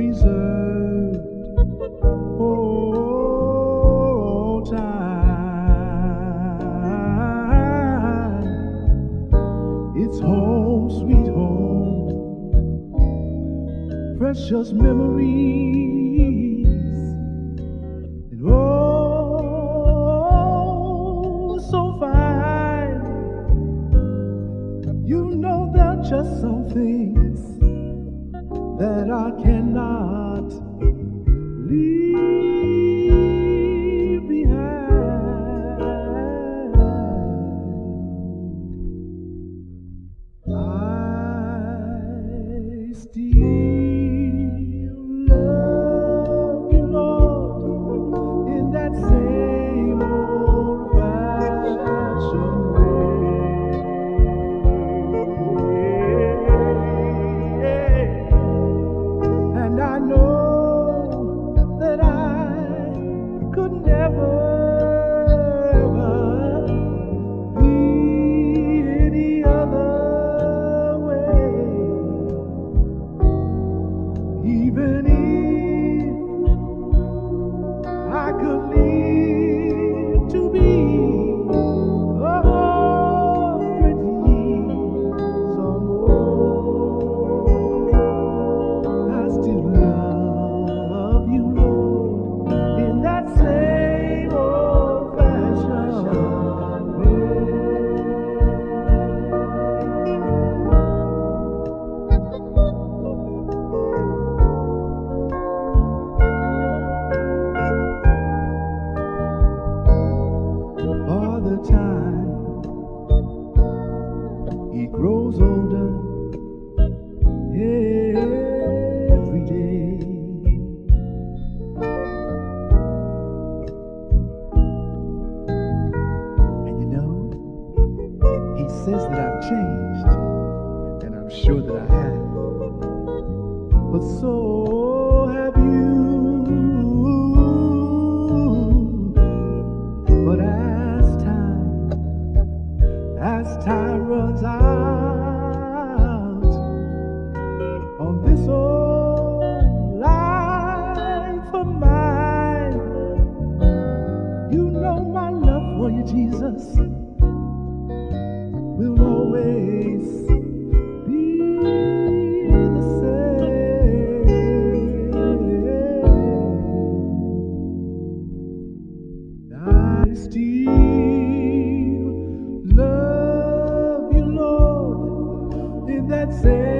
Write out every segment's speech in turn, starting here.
reserved for time. It's home, sweet home, precious memories, and oh, so fine. You know that just something that I cannot leave. I could leave. grows older every day. And you know, he says that I've changed, and I'm sure that I have. But so Jesus will always be the same. I still love you, Lord, in that same.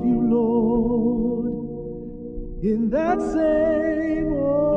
love you, Lord, in that same old.